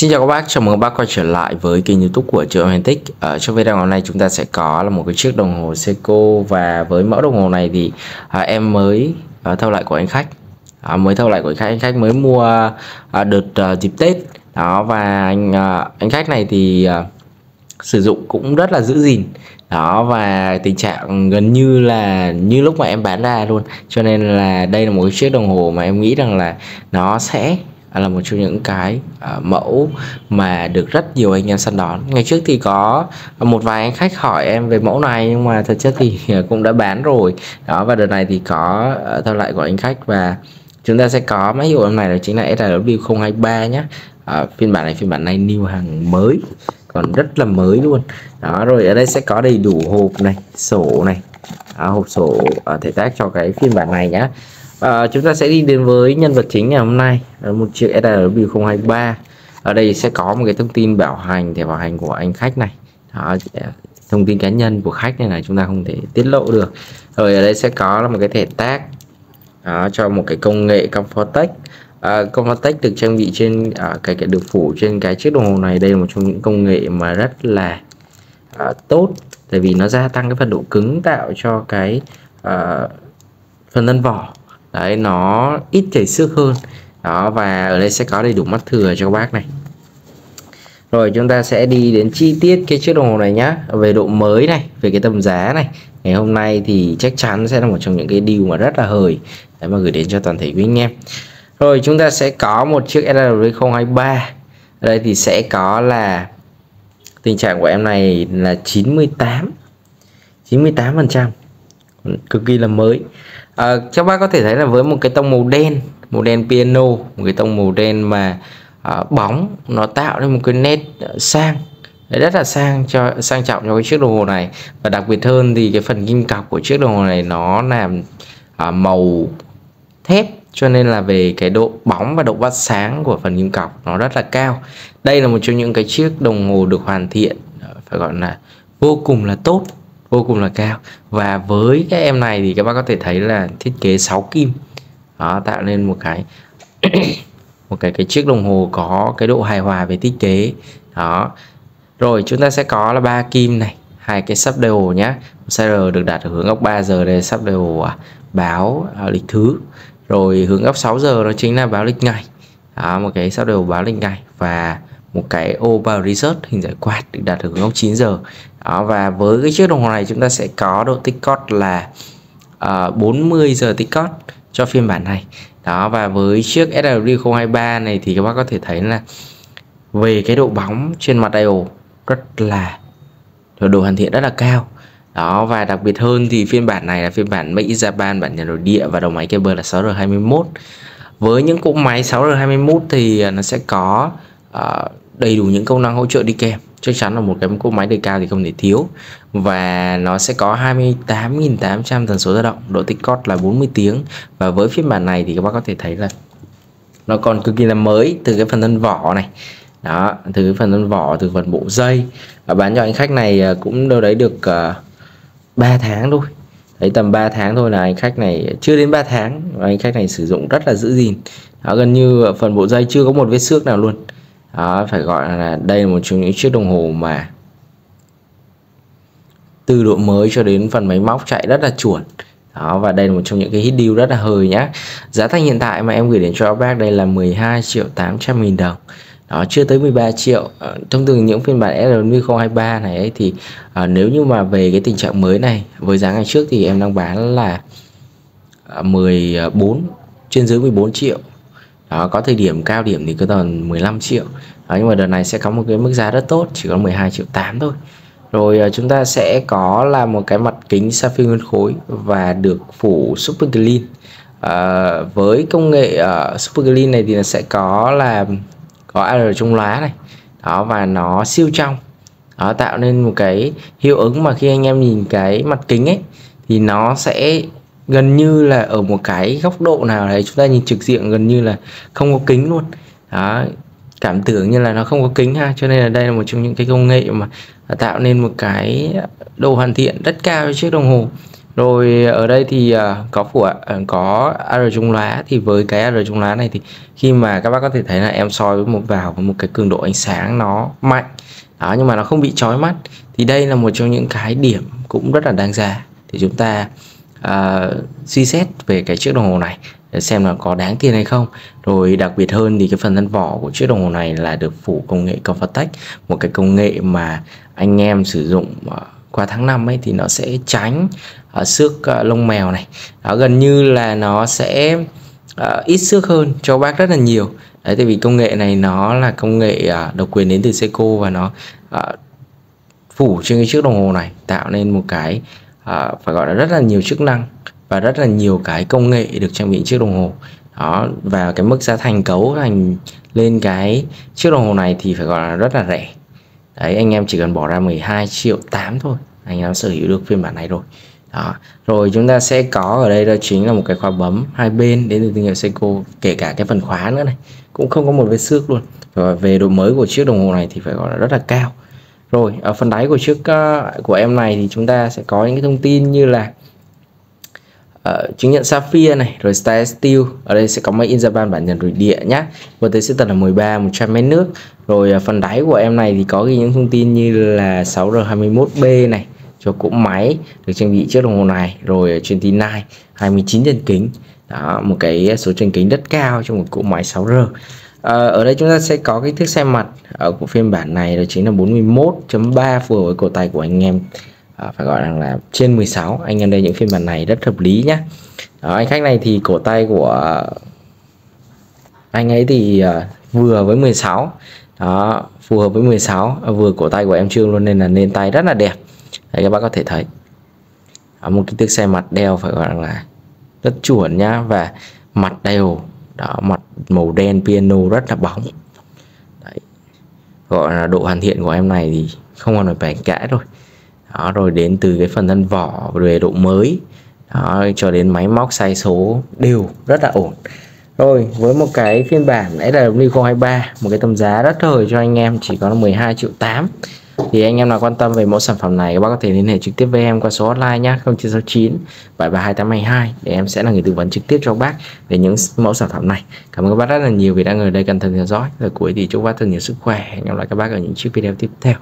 Xin chào các bác, chào mừng các bác quay trở lại với kênh youtube của Triệu tích. Ở trong video ngày hôm nay chúng ta sẽ có là một cái chiếc đồng hồ Seiko Và với mẫu đồng hồ này thì à, em mới à, thâu lại của anh khách. À, Mới thâu lại của anh khách, anh khách mới mua à, đợt à, dịp Tết. Đó và anh à, anh khách này thì à, sử dụng cũng rất là giữ gìn. Đó và tình trạng gần như là như lúc mà em bán ra luôn. Cho nên là đây là một cái chiếc đồng hồ mà em nghĩ rằng là nó sẽ là một trong những cái uh, mẫu mà được rất nhiều anh em săn đón. Ngày trước thì có một vài anh khách hỏi em về mẫu này nhưng mà thực chất thì cũng đã bán rồi. Đó và đợt này thì có uh, theo lại của anh khách. Và chúng ta sẽ có máy hiệu em này là chính là SRW 023 nhé uh, phiên bản này phiên bản này new hàng mới còn rất là mới luôn. Đó rồi ở đây sẽ có đầy đủ hộp này sổ này. Đó, hộp sổ uh, thể tác cho cái phiên bản này nhé à, chúng ta sẽ đi đến với nhân vật chính ngày hôm nay là một chiếc SRW 023 ở đây sẽ có một cái thông tin bảo hành thẻ bảo hành của anh khách này. Đó, ờ, thông tin cá nhân của khách này là chúng ta không thể tiết lộ được. Rồi ở đây sẽ có là một cái thẻ tag đó, cho một cái công nghệ Comfortech à, Comfortech được trang bị trên à, cái cái được phủ trên cái chiếc đồng hồ này. Đây là một trong những công nghệ mà rất là à, tốt tại vì nó gia tăng cái phần độ cứng tạo cho cái à, phần thân vỏ đấy, nó ít chảy xước hơn. Đó, và ở đây sẽ có đầy đủ mắt thừa cho các bác này. Rồi, chúng ta sẽ đi đến chi tiết cái chiếc đồng hồ này nhá. Về độ mới này, về cái tầm giá này. Ngày hôm nay thì chắc chắn sẽ là một trong những cái deal mà rất là hời. Để mà gửi đến cho toàn thể quý anh em. Rồi, chúng ta sẽ có một chiếc lrv023 ở đây thì sẽ có là tình trạng của em này là 98 98 phần trăm. Cực kỳ là mới. Ờ, à, các bác có thể thấy là với một cái tông màu đen màu đen piano một cái tông màu đen mà à, bóng nó tạo nên một cái nét ờ, sang. Rất là sang cho sang trọng cho cái chiếc đồng hồ này. Và đặc biệt hơn thì cái phần kim cọc của chiếc đồng hồ này nó làm à, màu thép cho nên là về cái độ bóng và độ phát sáng của phần kim cọc nó rất là cao. Đây là một trong những cái chiếc đồng hồ được hoàn thiện phải gọi là vô cùng là tốt vô cùng là cao. Và với cái em này thì các bác có thể thấy là thiết kế 6 kim. Đó tạo nên một cái một cái cái chiếc đồng hồ có cái độ hài hòa về thiết kế. Đó. Rồi chúng ta sẽ có là ba kim này. Hai cái sắp đều nhá. CR được đặt ở hướng góc 3 giờ đây sắp đều à, báo à, lịch thứ. Rồi hướng góc 6 giờ đó chính là báo lịch ngày. Đó, một cái sắp đều báo lịch ngày. Và một cái ô bar research hình giải quạt được đặt ở góc 9 giờ. Đó, và với cái chiếc đồng hồ này chúng ta sẽ có độ tích cót là ờ, uh, 40 giờ tích cót cho phiên bản này. Đó và với chiếc SLV 023 này thì các bác có thể thấy là về cái độ bóng trên mặt dial rất là độ hoàn thiện rất là cao. Đó và đặc biệt hơn thì phiên bản này là phiên bản Made in Japan bản nhà nội địa và đầu máy cable là 6R21 với những cỗ máy 6R21 thì ờ, nó sẽ có à, đầy đủ những công năng hỗ trợ đi kèm. Chắc chắn là một cái cỗ máy đời cao thì không thể thiếu. Và nó sẽ có 28.800 tần số dao động độ tích cót là 40 tiếng. Và với phiên bản này thì các bác có thể thấy là nó còn cực kỳ là mới từ cái phần thân vỏ này. Đó từ cái phần thân vỏ từ phần bộ dây. Và bán cho anh khách này à, cũng đâu đấy được à, uh, 3 tháng thôi. Đấy tầm 3 tháng thôi là anh khách này chưa đến 3 tháng anh khách này sử dụng rất là giữ gìn. Đó, gần như phần bộ dây chưa có một vết xước nào luôn đó, phải gọi là đây là một trong những chiếc đồng hồ mà từ độ mới cho đến phần máy móc chạy rất là chuẩn. Đó và đây là một trong những cái hit deal rất là hời nhá. Giá thành hiện tại mà em gửi đến cho các bác đây là 12 triệu 800 nghìn đồng. Đó chưa tới 13 triệu. À, thông thường những phiên bản SLV023 này ấy, thì à, nếu như mà về cái tình trạng mới này với giá ngày trước thì em đang bán là ờ, 14 trên dưới 14 triệu đó có thời điểm cao điểm thì cứ tầm 15 triệu. Đó, nhưng mà đợt này sẽ có một cái mức giá rất tốt chỉ có 12 triệu 8 thôi. Rồi ờ, chúng ta sẽ có là một cái mặt kính sapphire nguyên khối và được phủ super clean. À, với công nghệ uh, super clean này thì nó sẽ có là có AR trong lá này. Đó và nó siêu trong. Đó tạo nên một cái hiệu ứng mà khi anh em nhìn cái mặt kính ấy thì nó sẽ gần như là ở một cái góc độ nào đấy chúng ta nhìn trực diện gần như là không có kính luôn. Đó cảm tưởng như là nó không có kính ha cho nên là đây là một trong những cái công nghệ mà tạo nên một cái độ hoàn thiện rất cao cho chiếc đồng hồ. Rồi ở đây thì uh, có phủ uh, à, có AR trung lá thì với cái AR trung lá này thì khi mà các bác có thể thấy là em soi với một vào với một cái cường độ ánh sáng nó mạnh. Đó nhưng mà nó không bị chói mắt. Thì đây là một trong những cái điểm cũng rất là đáng giá thì chúng ta uh, suy xét về cái chiếc đồng hồ này để xem là có đáng tiền hay không. Rồi đặc biệt hơn thì cái phần thân vỏ của chiếc đồng hồ này là được phủ công nghệ Comfortech một cái công nghệ mà anh em sử dụng uh, qua tháng năm ấy thì nó sẽ tránh uh, xước uh, lông mèo này. Đó gần như là nó sẽ uh, ít xước hơn cho bác rất là nhiều. Đấy tại vì công nghệ này nó là công nghệ uh, độc quyền đến từ Seiko và nó uh, phủ trên cái chiếc đồng hồ này tạo nên một cái à, phải gọi là rất là nhiều chức năng và rất là nhiều cái công nghệ được trang bị chiếc đồng hồ. Đó và cái mức giá thành cấu thành lên cái chiếc đồng hồ này thì phải gọi là rất là rẻ. Đấy anh em chỉ cần bỏ ra 12 triệu 8 thôi anh em sở hữu được phiên bản này rồi. Đó rồi chúng ta sẽ có ở đây đó chính là một cái khóa bấm hai bên đến từ thương hiệu Seiko kể cả cái phần khóa nữa này cũng không có một vết xước luôn. Và về độ mới của chiếc đồng hồ này thì phải gọi là rất là cao rồi ở phần đáy của chiếc uh, của em này thì chúng ta sẽ có những cái thông tin như là uh, chứng nhận Sapphire này rồi Star Steel. Ở đây sẽ có máy in Japan bản nhận nội địa nhá. Và tới sẽ tần là 13 100 mét nước. Rồi uh, phần đáy của em này thì có ghi những thông tin như là 6R21B này cho cỗ máy được trang bị chiếc đồng hồ này. Rồi 29 29 chân kính. Đó một cái số chân kính rất cao cho một cỗ máy 6R à, ở đây chúng ta sẽ có cái thước xe mặt ở của phiên bản này đó chính là 41.3 phù hợp với cổ tay của anh em. À, phải gọi rằng là trên 16 anh em đây những phiên bản này rất hợp lý nhá. Đó, anh khách này thì cổ tay của anh ấy thì uh, vừa với 16 đó phù hợp với 16 vừa cổ tay của em Trương luôn nên là nền tay rất là đẹp. Đấy các bác có thể thấy. À, một cái thước xe mặt đeo phải gọi là rất chuẩn nhá. Và mặt đều đó mặt màu đen piano rất là bóng. Đấy. gọi là độ hoàn thiện của em này thì không còn phải cãi rồi đó rồi đến từ cái phần thân vỏ về độ mới. Đó, cho đến máy móc sai số đều rất là ổn. Rồi với một cái phiên bản SW023 một cái tầm giá rất thời cho anh em chỉ có 12 triệu 8 thì anh em nào quan tâm về mẫu sản phẩm này, các bác có thể liên hệ trực tiếp với em qua số hotline nhé 0969 732822 để em sẽ là người tư vấn trực tiếp cho bác về những mẫu sản phẩm này. Cảm ơn các bác rất là nhiều vì đã ngồi đây cẩn thận theo dõi. Rồi cuối thì chúc bác thật nhiều sức khỏe. Hẹn gặp lại các bác ở những chiếc video tiếp theo.